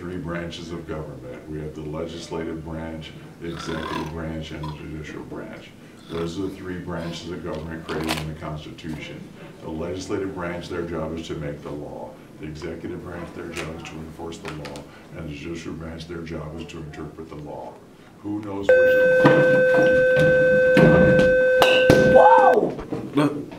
three branches of government. We have the legislative branch, the executive branch, and the judicial branch. Those are the three branches of government created in the Constitution. The legislative branch, their job is to make the law. The executive branch, their job is to enforce the law. And the judicial branch, their job is to interpret the law. Who knows which Whoa!